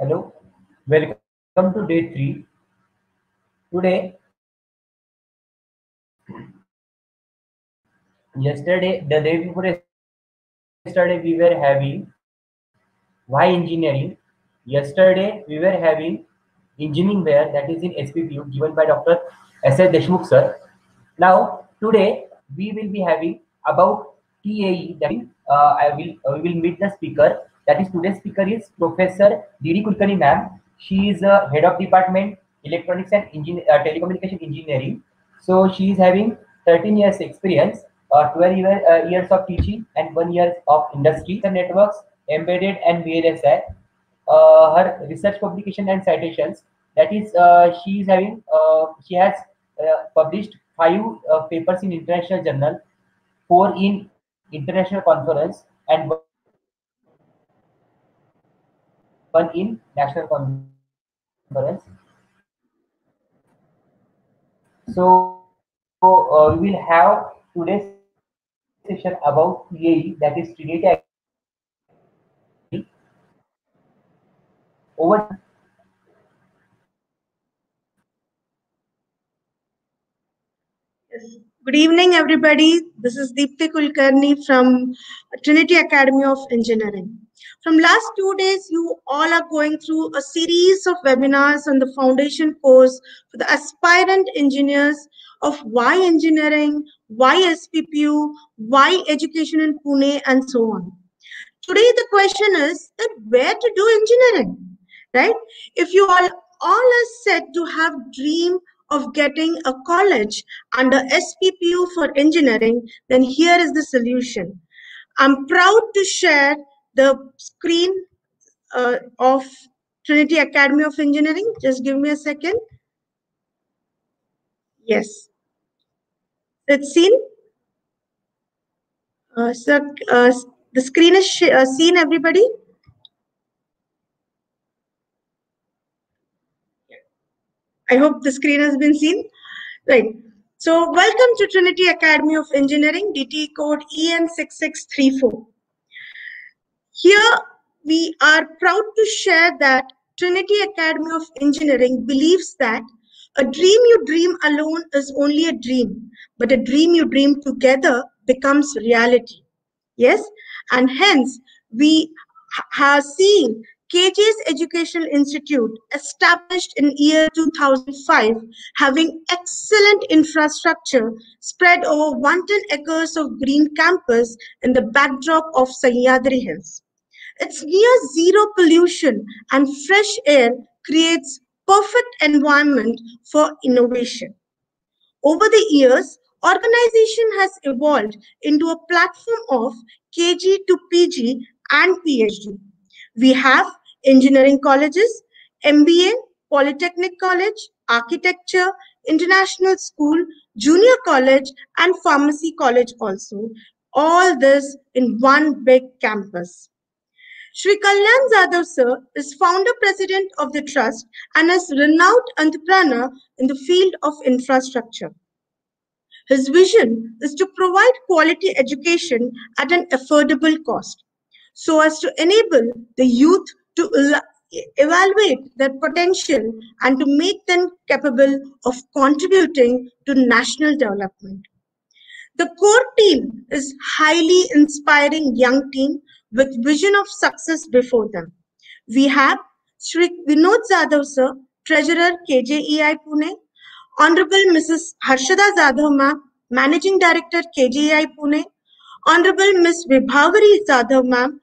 Hello, welcome to day three. Today, yesterday, the day before yesterday, we were having why engineering. Yesterday, we were having engineering where that is in SPPU given by Dr. S. S. Deshmukh sir. Now, today, we will be having about TAE. That is, uh, I will uh, we will meet the speaker. That is today's speaker is Professor Didi Kulkarni ma'am. She is uh, head of department electronics and uh, telecommunication engineering. So she is having 13 years experience, uh, 12 year, uh, years of teaching, and one year of industry and networks, embedded and VLSI. Uh, her research publication and citations. That is, uh, she is having uh, she has uh, published five papers in international journal, four in international conference, and one in national conference. So, uh, we will have today's session about TAE, that is Trinity Over. Good evening, everybody. This is Deepthi Kulkarni from Trinity Academy of Engineering. From last two days, you all are going through a series of webinars on the foundation course for the aspirant engineers of why engineering, why SPPU, why education in Pune, and so on. Today, the question is that where to do engineering, right? If you all all are said to have dream of getting a college under SPPU for engineering, then here is the solution. I'm proud to share the screen uh, of Trinity Academy of Engineering. Just give me a second. Yes. It's seen? Uh, uh, the screen is uh, seen, everybody? I hope the screen has been seen. Right. So welcome to Trinity Academy of Engineering, DT code EN6634. Here we are proud to share that Trinity Academy of Engineering believes that a dream you dream alone is only a dream, but a dream you dream together becomes reality. Yes, and hence we have seen KJ's Educational Institute, established in year 2005, having excellent infrastructure spread over 110 acres of green campus in the backdrop of Sahyadri Hills. Its near zero pollution and fresh air creates perfect environment for innovation. Over the years, organization has evolved into a platform of KG to PG and PhD. We have engineering colleges, MBA, Polytechnic College, Architecture, International School, Junior College, and Pharmacy College also. All this in one big campus. Shri Kalyan sir is founder president of the trust and is renowned entrepreneur in the field of infrastructure. His vision is to provide quality education at an affordable cost so as to enable the youth to evaluate their potential and to make them capable of contributing to national development. The core team is highly inspiring young team with vision of success before them. We have Sri Vinod Jadhav sir, Treasurer KJEI Pune, Honorable Mrs. Harshada Jadhav ma'am, Managing Director KJEI Pune, Honorable Ms. Vibhavari Jadhav ma'am,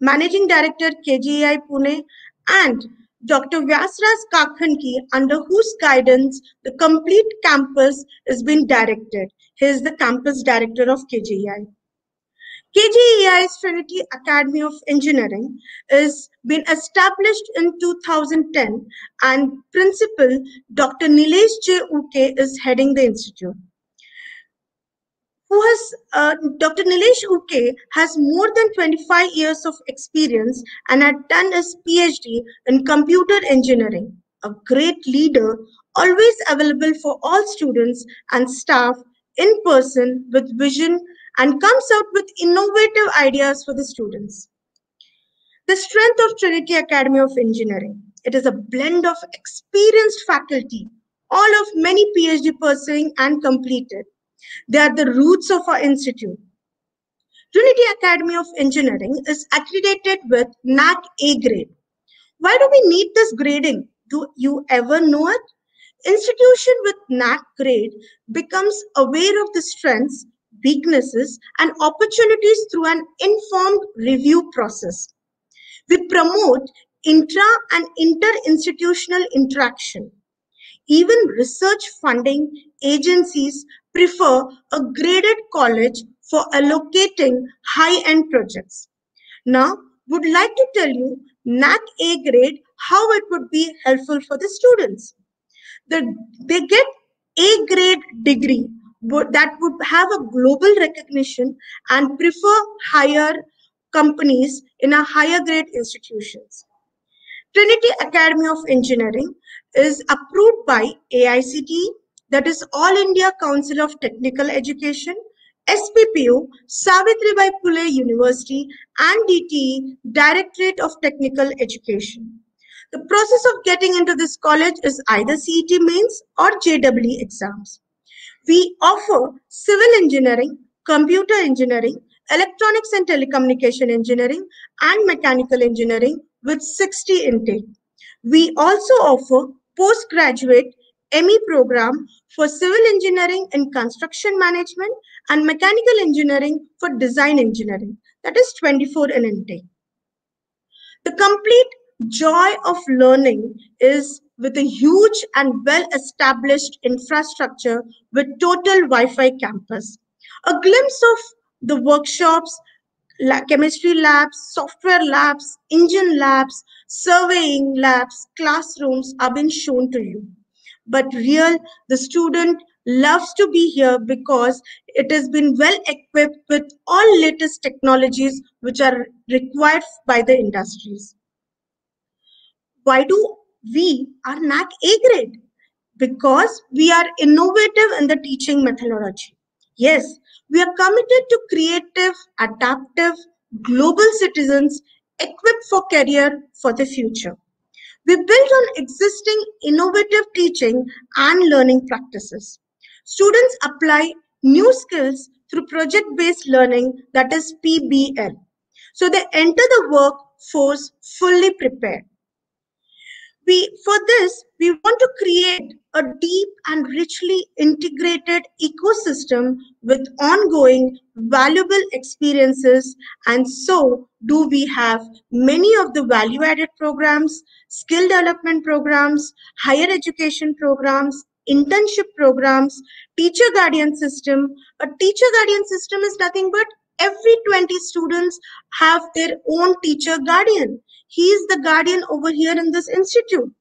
Managing Director KJEI Pune, and Dr. Vyasraj Kakhanki, under whose guidance the complete campus is being directed. He is the campus director of KJEI. KJEI's Trinity Academy of Engineering is been established in 2010 and principal Dr. Nilesh J. Uke is heading the institute. Who has uh, Dr. Nilesh Uke has more than 25 years of experience and had done his PhD in computer engineering. A great leader, always available for all students and staff in person with vision and comes out with innovative ideas for the students. The strength of Trinity Academy of Engineering. It is a blend of experienced faculty, all of many PhD pursuing and completed. They are the roots of our institute. Trinity Academy of Engineering is accredited with NAAC A grade. Why do we need this grading? Do you ever know it? Institution with NAAC grade becomes aware of the strengths, weaknesses, and opportunities through an informed review process. We promote intra and inter-institutional interaction. Even research funding agencies prefer a graded college for allocating high-end projects. Now, would like to tell you NAAC A grade, how it would be helpful for the students. The, they get A grade degree that would have a global recognition and prefer higher companies in a higher grade institutions. Trinity Academy of Engineering is approved by AICTE, that is All India Council of Technical Education, SPPU, Savitribai Phule University, and DTE, Directorate of Technical Education. The process of getting into this college is either CET mains or JEE exams. We offer civil engineering, computer engineering, electronics and telecommunication engineering, and mechanical engineering with 60 intake. We also offer postgraduate ME program for civil engineering and construction management and mechanical engineering for design engineering. That is 24 in intake. The complete joy of learning is with a huge and well-established infrastructure with total Wi-Fi campus. A glimpse of the workshops, chemistry labs, software labs, engine labs, surveying labs, classrooms are being shown to you. But real, the student loves to be here because it has been well equipped with all latest technologies which are required by the industries. Why do we are NAAC A grade? Because we are innovative in the teaching methodology. Yes, we are committed to creative, adaptive, global citizens equipped for career for the future. We build on existing innovative teaching and learning practices. Students apply new skills through project-based learning, that is PBL. So they enter the workforce fully prepared. We, for this, we want to create a deep and richly integrated ecosystem with ongoing valuable experiences. And so do we have many of the value added programs, skill development programs, higher education programs, internship programs, teacher guardian system. A teacher guardian system is nothing but every 20 students have their own teacher guardian. He is the guardian over here in this institute.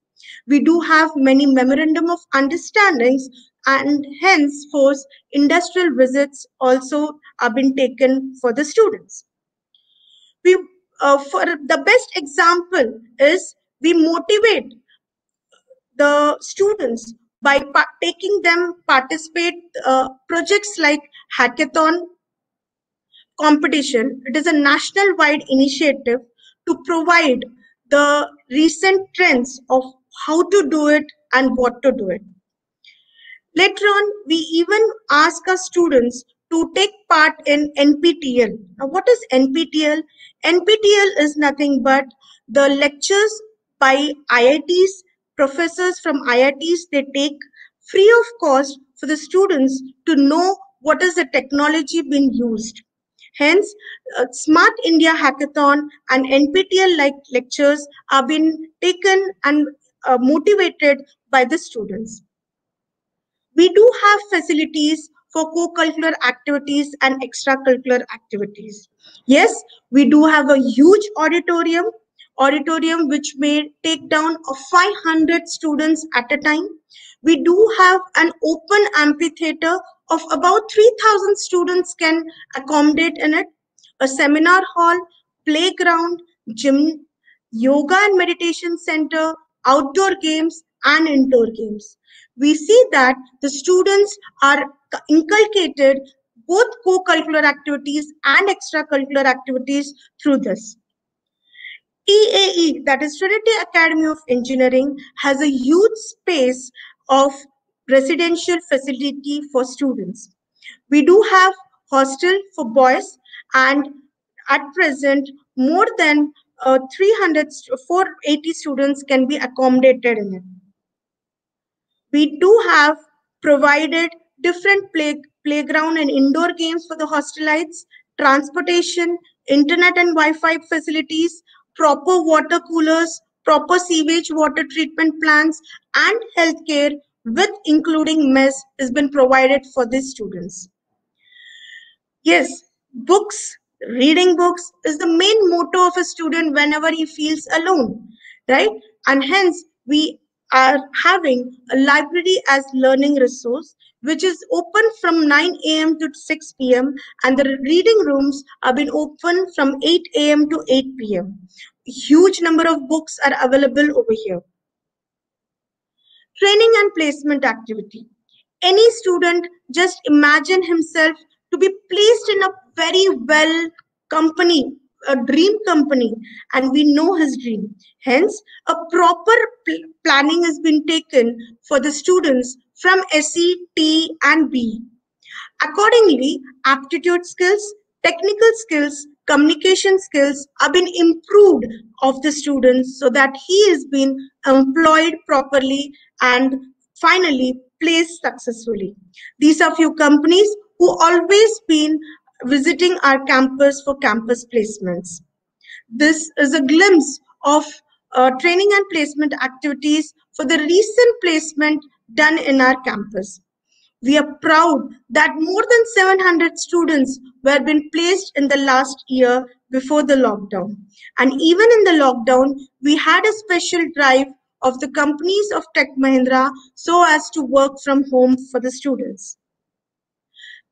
We do have many memorandum of understandings and hence force industrial visits also are been taken for the students. We, uh, for the best example is we motivate the students by taking them participate uh, projects like hackathon competition. It is a national wide initiative to provide the recent trends of how to do it and what to do it. Later on, we even ask our students to take part in NPTEL. Now, what is NPTEL? NPTEL is nothing but the lectures by IITs, professors from IITs, they take free of cost for the students to know what is the technology being used. Hence, uh, Smart India Hackathon and NPTEL-like lectures are being taken and uh, motivated by the students. We do have facilities for co-curricular activities and extracurricular activities. Yes, we do have a huge auditorium, auditorium which may take down 500 students at a time. We do have an open amphitheater of about 3000 students can accommodate in it, a seminar hall, playground, gym, yoga and meditation center, outdoor games and indoor games. We see that the students are inculcated both co-curricular activities and extracurricular activities through this. TAE, that is Trinity Academy of Engineering, has a huge space of residential facility for students. We do have hostel for boys and at present more than uh, 300 480 students can be accommodated in it we do have provided different play, playground and indoor games for the hostelites transportation internet and wi-fi facilities proper water coolers proper sewage water treatment plants and healthcare with including mess has been provided for these students yes books reading books is the main motto of a student whenever he feels alone right and hence we are having a library as learning resource which is open from 9 a.m. to 6 p.m. and the reading rooms have been open from 8 a.m. to 8 p.m. Huge number of books are available over here. Training and placement activity. Any student just imagine himself to be placed in a very well company a dream company and we know his dream hence a proper pl- planning has been taken for the students from SE, T and B accordingly aptitude skills technical skills communication skills have been improved of the students so that he is being employed properly and finally placed successfully these are few companies who always been visiting our campus for campus placements. This is a glimpse of uh, training and placement activities for the recent placement done in our campus. We are proud that more than 700 students were being placed in the last year before the lockdown. And even in the lockdown, we had a special drive of the companies of Tech Mahindra so as to work from home for the students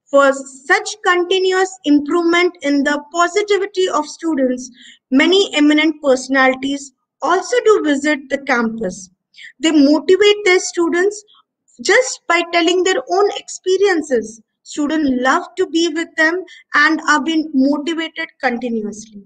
for such continuous improvement in the positivity of students, many eminent personalities also do visit the campus. They motivate their students just by telling their own experiences. Students love to be with them and are being motivated continuously.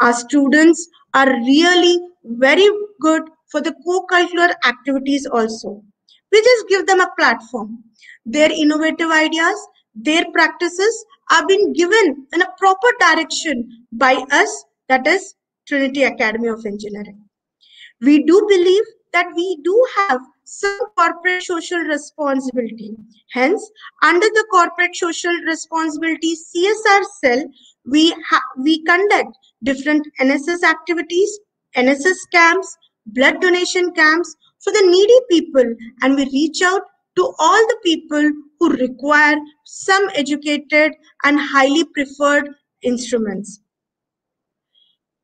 Our students are really very good for the co-curricular activities also. We just give them a platform. Their innovative ideas their practices are being given in a proper direction by us, that is Trinity Academy of Engineering. We do believe that we do have some corporate social responsibility. Hence, under the corporate social responsibility CSR cell, we we conduct different NSS activities, NSS camps, blood donation camps for the needy people, and we reach out to all the people who require some educated and highly preferred instruments.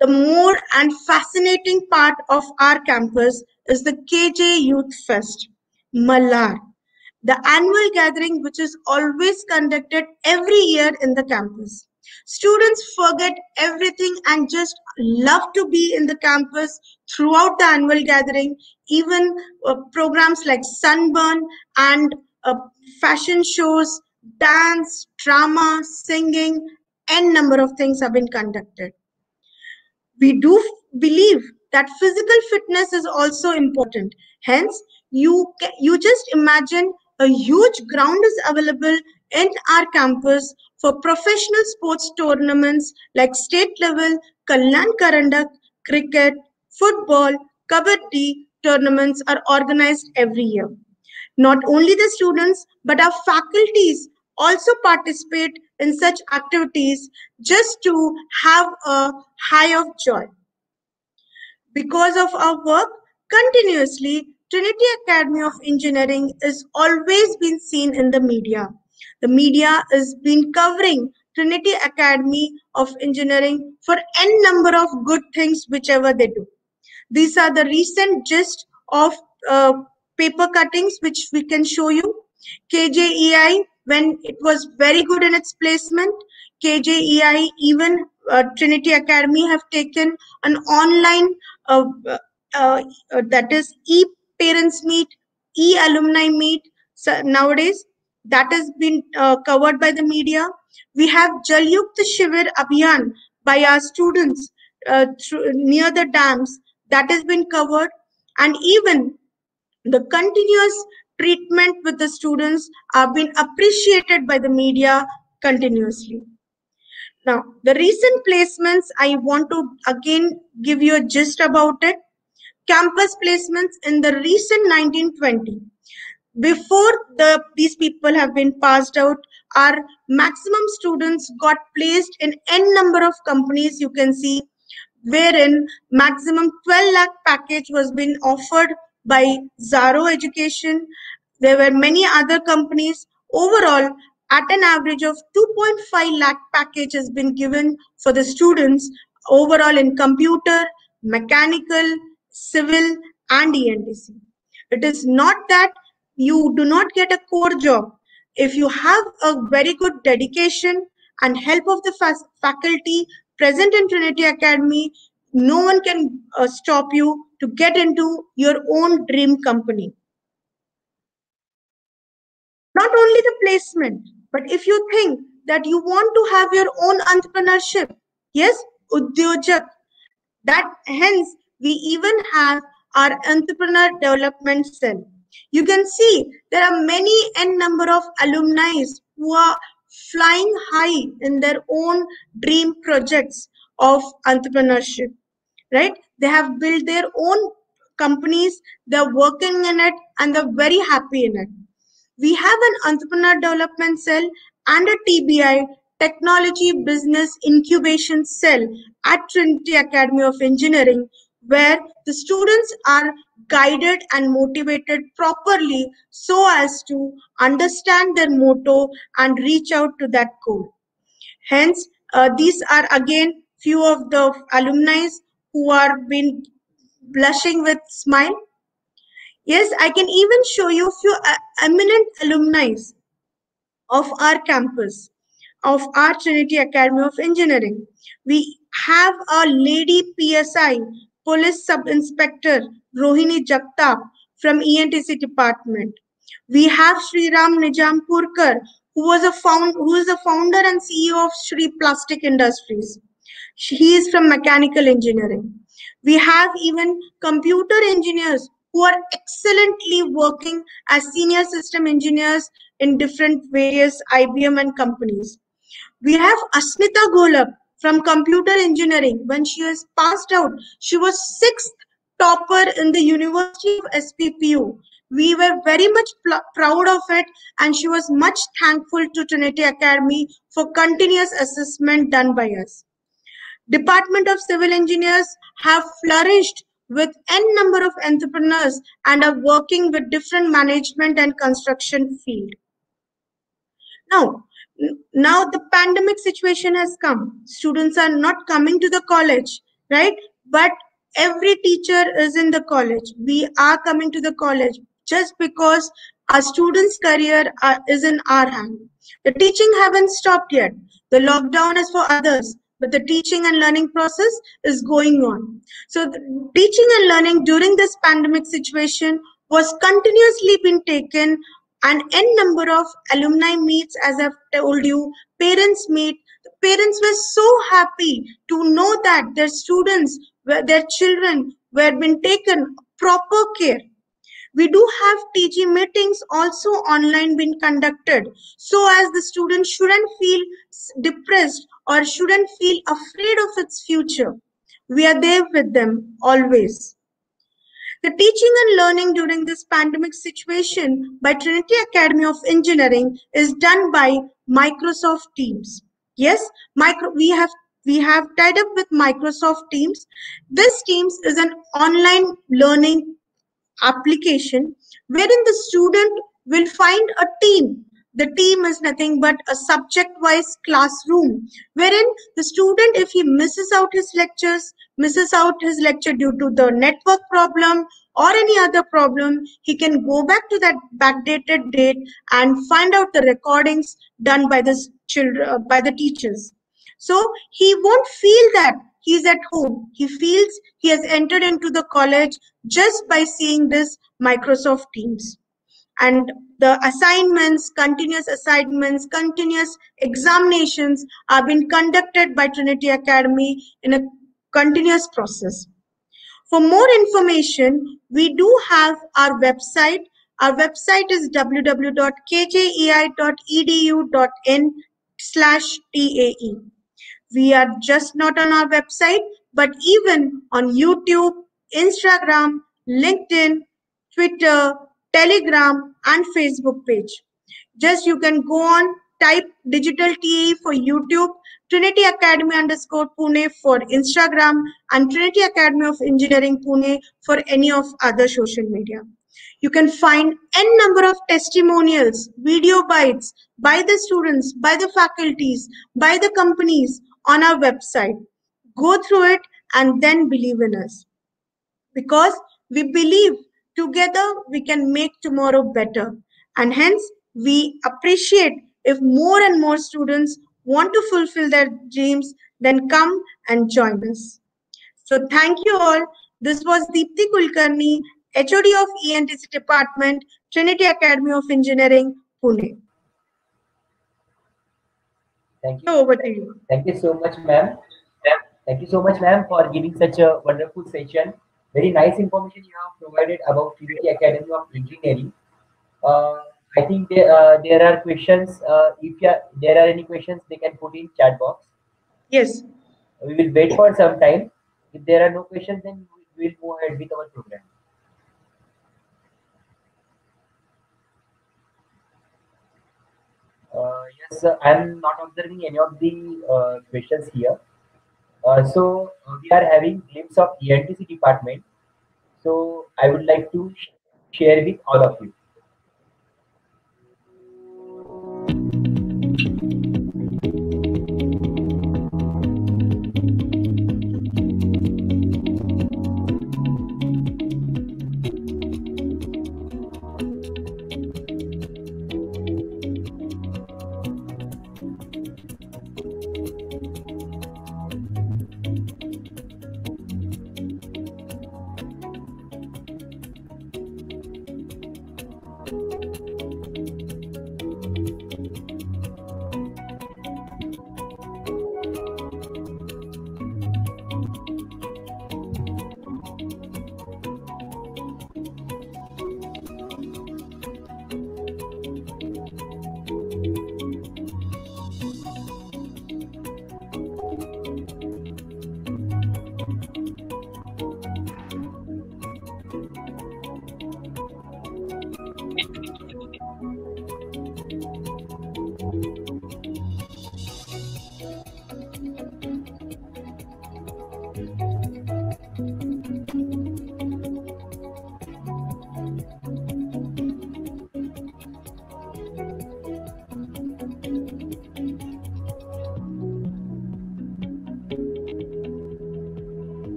The more and fascinating part of our campus is the KJ Youth Fest, Malar, the annual gathering which is always conducted every year in the campus. Students forget everything and just love to be in the campus throughout the annual gathering. Even uh, programs like Sunburn and uh, fashion shows, dance, drama, singing, n number of things have been conducted. We do believe that physical fitness is also important. Hence, you you just imagine a huge ground is available in our campus for professional sports tournaments like state level, Kalyan Karandak, cricket, football, kabaddi tournaments are organized every year. Not only the students, but our faculties also participate in such activities just to have a high of joy. Because of our work, continuously, Trinity Academy of Engineering is always been seen in the media. The media has been covering Trinity Academy of Engineering for n number of good things whichever they do. These are the recent gist of uh, paper cuttings which we can show you. KJEI when it was very good in its placement. KJEI even uh, Trinity Academy have taken an online that is e-parents meet, e-alumni meet so nowadays that has been uh, covered by the media. We have Jalyukt Shivar Abhiyan by our students uh, through, near the dams that has been covered and even the continuous treatment with the students are being appreciated by the media continuously. Now, the recent placements, I want to again give you a gist about it. Campus placements in the recent 1920. Before the these people have been passed out, our maximum students got placed in n number of companies. You can see wherein maximum 12 lakh package was being offered by Zaro Education. There were many other companies. Overall, at an average of 2.5 lakh package has been given for the students overall in computer, mechanical, civil, and ENTC. It is not that you do not get a core job. If you have a very good dedication and help of the faculty present in Trinity Academy, no one can uh, stop you to get into your own dream company. Not only the placement, but if you think that you want to have your own entrepreneurship, yes, Udyojak, that hence we even have our entrepreneur development cell. You can see there are many n number of alumni who are flying high in their own dream projects of entrepreneurship, right? They have built their own companies, they're working in it, and they're very happy in it. We have an entrepreneur development cell and a TBI technology business incubation cell at Trinity Academy of Engineering where the students are guided and motivated properly so as to understand their motto and reach out to that goal. Hence, uh, these are again few of the alumni who are been blushing with smile Yes, I can even show you a few uh, eminent alumni of our campus, of our Trinity Academy of Engineering. We have a lady PSI, Police Sub-Inspector Rohini Jagtap from ENTC department. We have Sriram Nijampurkar, who was a found, who is the founder and CEO of Sri Plastic Industries. He is from mechanical engineering. We have even computer engineers who are excellently working as senior system engineers in different various IBM and companies. We have Asmita Golab from computer engineering. When she was passed out, she was sixth topper in the University of SPPU. We were very much proud of it and she was much thankful to Trinity Academy for continuous assessment done by us. Department of Civil Engineers have flourished with n number of entrepreneurs and are working with different management and construction field. Now, now the pandemic situation has come. Students are not coming to the college, right? But every teacher is in the college. We are coming to the college just because our students' career are, is in our hand. The teaching haven't stopped yet. The lockdown is for others but the teaching and learning process is going on. So teaching and learning during this pandemic situation was continuously being taken and n number of alumni meets as I've told you, parents meet. The parents were so happy to know that their students, their children were being taken proper care we do have TG meetings also online being conducted so as the student shouldn't feel depressed or shouldn't feel afraid of its future. We are there with them always. The teaching and learning during this pandemic situation by Trinity Academy of Engineering is done by Microsoft Teams. Yes, micro, we have we have tied up with Microsoft Teams. This Teams is an online learning application wherein the student will find a team. The team is nothing but a subject wise classroom wherein the student if he misses out his lectures misses out his lecture due to the network problem or any other problem he can go back to that backdated date and find out the recordings done by the children by the teachers. So he won't feel that he's at home. He feels he has entered into the college just by seeing this Microsoft Teams. And the assignments, continuous assignments, continuous examinations are being conducted by Trinity Academy in a continuous process. For more information, we do have our website. Our website is www.kjei.edu.in slash TAE. We are just not on our website, but even on YouTube, Instagram, LinkedIn, Twitter, Telegram, and Facebook page. Just you can go on, type digital TAE for YouTube, Trinity Academy underscore Pune for Instagram, and Trinity Academy of Engineering Pune for any of other social media. You can find n number of testimonials, video bites by the students, by the faculties, by the companies on our website. Go through it and then believe in us. Because we believe together we can make tomorrow better. And hence, we appreciate if more and more students want to fulfill their dreams, then come and join us. So thank you all. This was Deepti Kulkarni, HOD of ENTC Department, Trinity Academy of Engineering, Pune. Thank you. Over to you. Thank you so much, ma'am. Thank you so much, ma'am, for giving such a wonderful session. Very nice information you have provided about Trinity Academy of Engineering. Uh, I think there, uh, there are questions. Uh, if you are, there are any questions, they can put in chat box. Yes. We will wait for some time. If there are no questions, then we will move ahead with our program. Yes, sir, I am not observing any of the uh, questions here. Uh, so uh, we are having glimpse of ENTC department. So I would like to sh- share with all of you.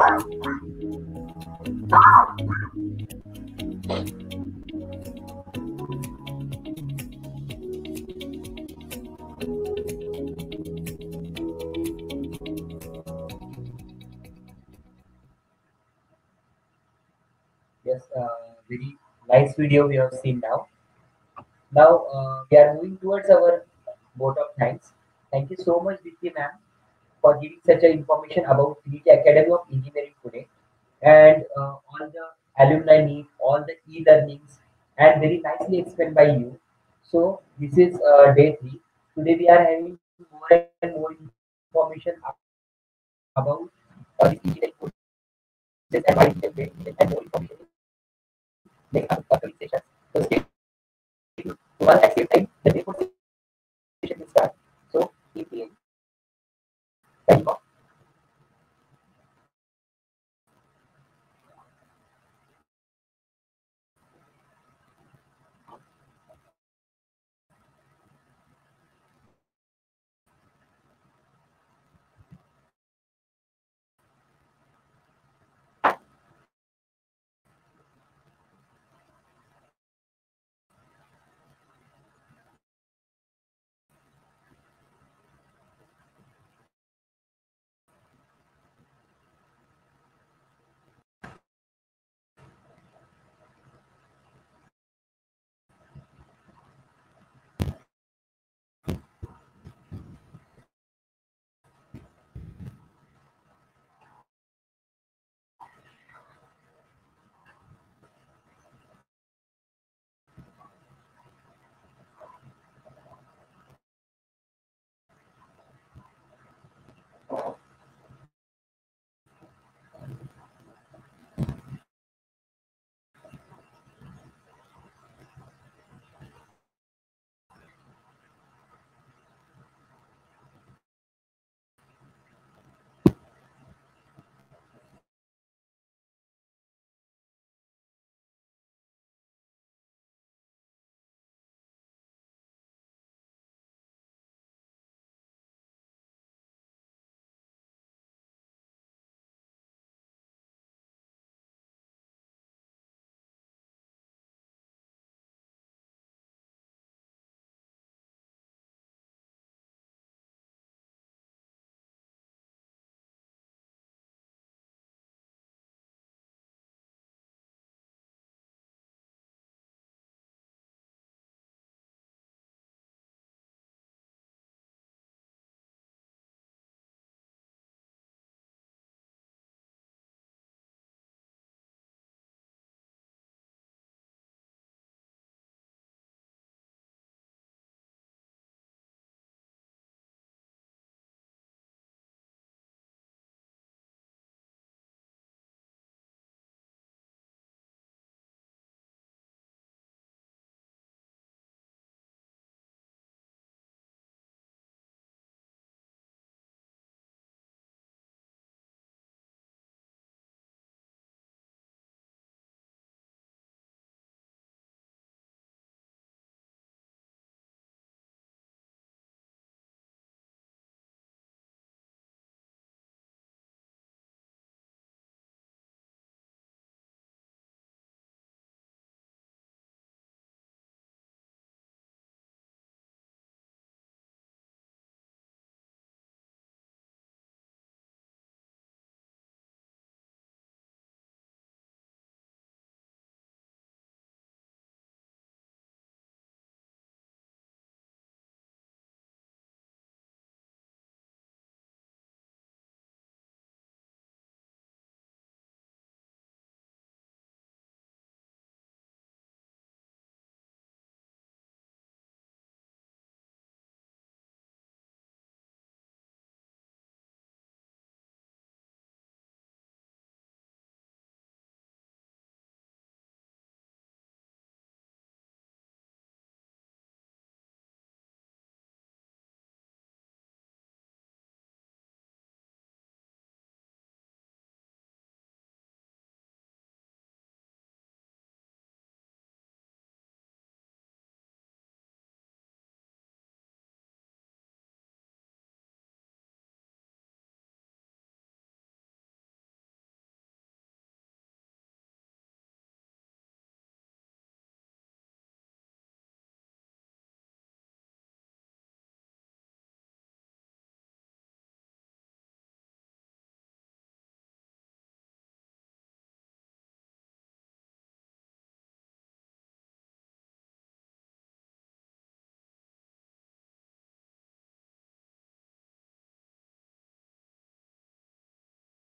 Yes, uh, very nice video we have seen now. Now uh, we are moving towards our vote of thanks. Thank you so much, Diti ma'am, for giving such a information about Trinity Academy of Engineering today and uh, all the alumni meet, all the e-learnings, and very nicely explained by you. So this is uh, day three. Today we are having more and more information about uh, the